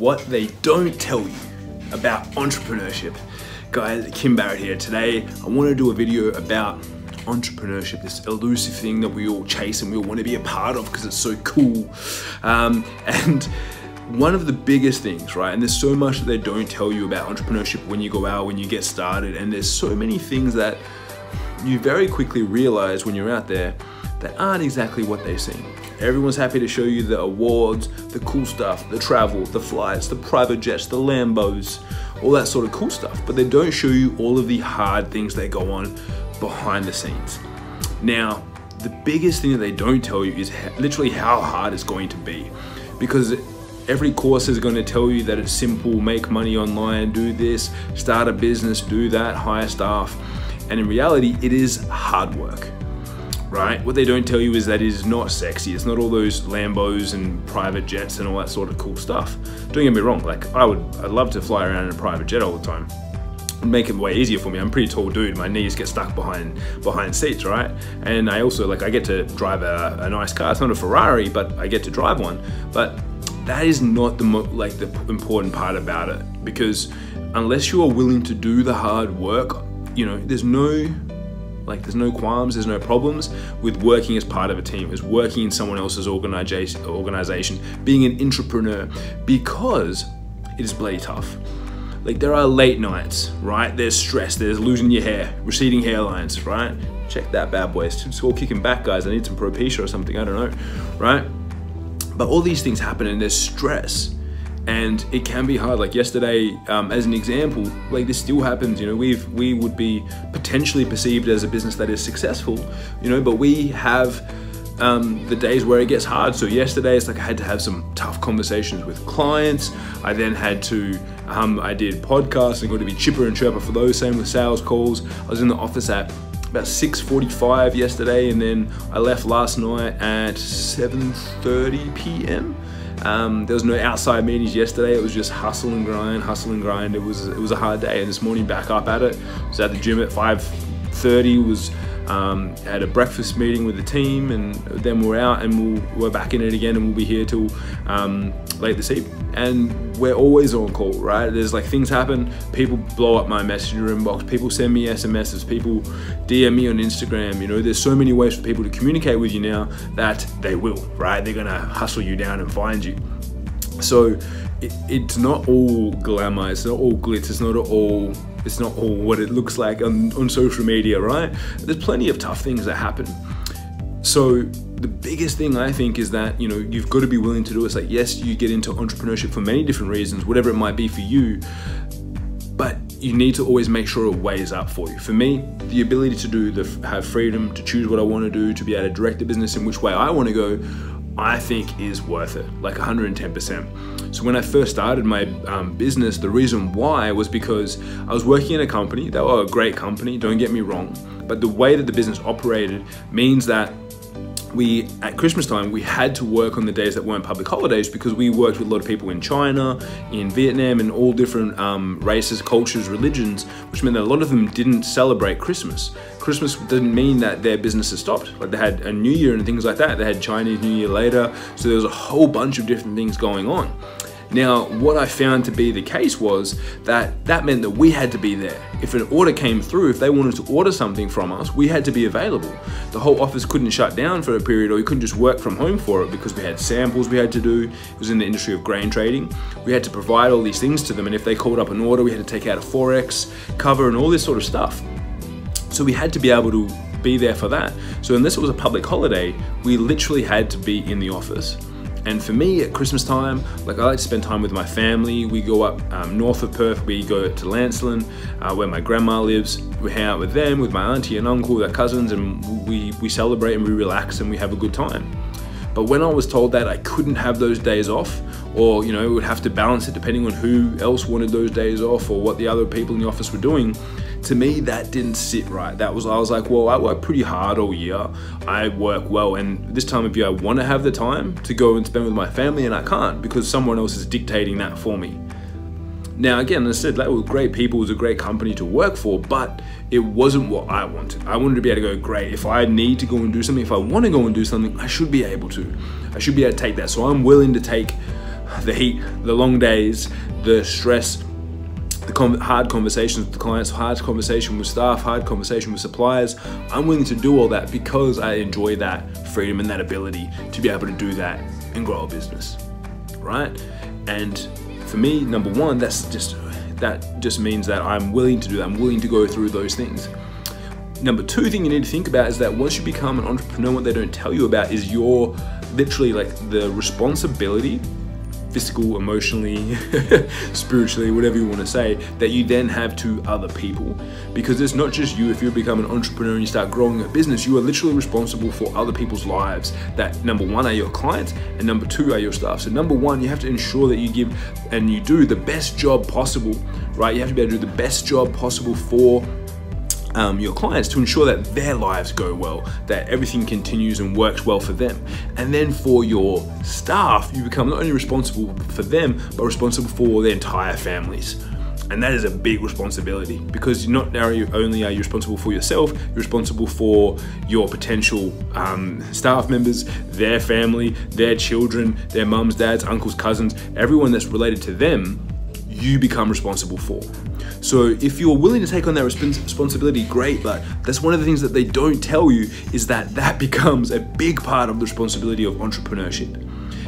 what they don't tell you about entrepreneurship. Guys, Kim Barrett here. Today, I want to do a video about entrepreneurship, this elusive thing that we all chase and we all want to be a part of because it's so cool. Um, and one of the biggest things, right? And there's so much that they don't tell you about entrepreneurship when you go out, when you get started, and there's so many things that you very quickly realize when you're out there that aren't exactly what they seem. Everyone's happy to show you the awards, the cool stuff, the travel, the flights, the private jets, the Lambos, all that sort of cool stuff. But they don't show you all of the hard things that go on behind the scenes. Now, the biggest thing that they don't tell you is literally how hard it's going to be. Because every course is going to tell you that it's simple, make money online, do this, start a business, do that, hire staff. And in reality, it is hard work right? What they don't tell you is that it is not sexy. It's not all those Lambos and private jets and all that sort of cool stuff. Don't get me wrong, like I would, I'd love to fly around in a private jet all the time. It'd make it way easier for me. I'm a pretty tall dude. My knees get stuck behind behind seats, right? And I also like I get to drive a, a nice car. It's not a Ferrari, but I get to drive one. But that is not the like the important part about it because unless you are willing to do the hard work, you know, there's no like there's no qualms, there's no problems with working as part of a team, as working in someone else's organization, being an entrepreneur, because it is bloody tough. Like there are late nights, right? There's stress, there's losing your hair, receding hairlines, right? Check that bad boy. It's all kicking back, guys. I need some Propecia or something, I don't know, right? But all these things happen and there's stress and it can be hard. Like yesterday um, as an example like this still happens you know we've we would be potentially perceived as a business that is successful you know but we have um, the days where it gets hard. So yesterday it's like I had to have some tough conversations with clients. I then had to um, I did podcasts and got to be chipper and chirper for those same with sales calls. I was in the office at about 6.45 yesterday and then I left last night at 7.30 p.m. Um, there was no outside meetings yesterday. It was just hustle and grind, hustle and grind. It was it was a hard day. And this morning, back up at it. Was at the gym at 5:30. Was um, had a breakfast meeting with the team, and then we're out and we'll, we're back in it again, and we'll be here till um, late this evening. And we're always on call, right? There's like things happen, people blow up my messenger inbox, people send me SMSs, people DM me on Instagram. You know, there's so many ways for people to communicate with you now that they will, right? They're gonna hustle you down and find you. So it, it's not all glamour, it's not all glitz, it's not all it's not all what it looks like on, on social media, right? There's plenty of tough things that happen. So the biggest thing I think is that, you know, you've got to be willing to do it. It's like, yes, you get into entrepreneurship for many different reasons, whatever it might be for you, but you need to always make sure it weighs up for you. For me, the ability to do the have freedom to choose what I want to do, to be able to direct the business in which way I want to go, I think is worth it, like 110%. So when I first started my um, business, the reason why was because I was working in a company, they were a great company, don't get me wrong, but the way that the business operated means that we at Christmas time we had to work on the days that weren't public holidays because we worked with a lot of people in China, in Vietnam, and all different um, races, cultures, religions, which meant that a lot of them didn't celebrate Christmas. Christmas didn't mean that their businesses stopped. Like they had a New Year and things like that. They had Chinese New Year later, so there was a whole bunch of different things going on. Now, what I found to be the case was that that meant that we had to be there. If an order came through, if they wanted to order something from us, we had to be available. The whole office couldn't shut down for a period or we couldn't just work from home for it because we had samples we had to do. It was in the industry of grain trading. We had to provide all these things to them and if they called up an order, we had to take out a Forex cover and all this sort of stuff. So we had to be able to be there for that. So unless it was a public holiday, we literally had to be in the office. And for me, at Christmas time, like I like to spend time with my family. We go up um, north of Perth, we go to Lancelin, uh, where my grandma lives. We hang out with them, with my auntie and uncle, their cousins, and we, we celebrate and we relax and we have a good time. But when I was told that I couldn't have those days off, or you know, would have to balance it depending on who else wanted those days off or what the other people in the office were doing, to me that didn't sit right. That was i was like well i work pretty hard all year. I work well and this time of year i want to have the time to go and spend with my family and i can't because someone else is dictating that for me now again i said that was great people was a great company to work for but it wasn't what i wanted i wanted to be able to go great if i need to go and do something if i want to go and do something i should be able to i should be able to take that so i'm willing to take the heat, the long days, the stress, the hard conversations with the clients, hard conversation with staff, hard conversation with suppliers. I'm willing to do all that because I enjoy that freedom and that ability to be able to do that and grow a business, right? And for me, number one, that's just that just means that I'm willing to do that. I'm willing to go through those things. Number two thing you need to think about is that once you become an entrepreneur, what they don't tell you about is your literally like the responsibility physical, emotionally, spiritually, whatever you want to say, that you then have to other people. Because it's not just you, if you become an entrepreneur and you start growing a business, you are literally responsible for other people's lives. That number one are your clients, and number two are your staff. So, number one, you have to ensure that you give and you do the best job possible, right? You have to be able to do the best job possible for um, your clients to ensure that their lives go well, that everything continues and works well for them. And then for your staff, you become not only responsible for them, but responsible for their entire families. And that is a big responsibility because you're not only are you responsible for yourself, you're responsible for your potential um, staff members, their family, their children, their mums, dads, uncles, cousins, everyone that's related to them, you become responsible for. So if you're willing to take on that responsibility, great, but that's one of the things that they don't tell you is that that becomes a big part of the responsibility of entrepreneurship.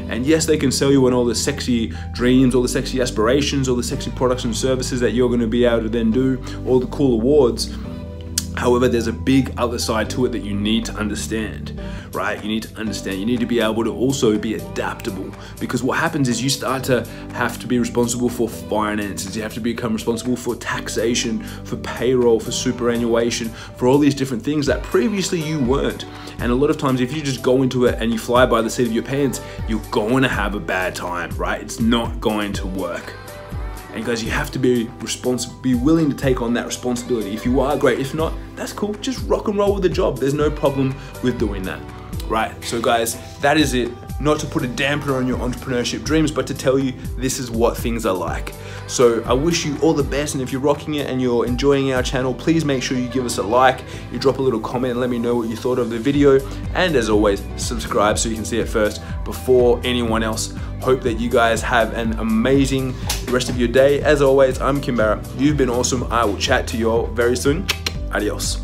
And yes, they can sell you on all the sexy dreams, all the sexy aspirations, all the sexy products and services that you're gonna be able to then do, all the cool awards. However, there's a big other side to it that you need to understand, right? You need to understand, you need to be able to also be adaptable because what happens is you start to have to be responsible for finances, you have to become responsible for taxation, for payroll, for superannuation, for all these different things that previously you weren't. And a lot of times, if you just go into it and you fly by the seat of your pants, you're going to have a bad time, right? It's not going to work. And guys, you have to be responsible, be willing to take on that responsibility. If you are great, if not, that's cool. Just rock and roll with the job. There's no problem with doing that. Right, so guys, that is it. Not to put a damper on your entrepreneurship dreams, but to tell you this is what things are like. So I wish you all the best, and if you're rocking it and you're enjoying our channel, please make sure you give us a like, you drop a little comment and let me know what you thought of the video, and as always, subscribe so you can see it first before anyone else. Hope that you guys have an amazing rest of your day. As always, I'm Kim Barrett. You've been awesome. I will chat to you all very soon. Adios.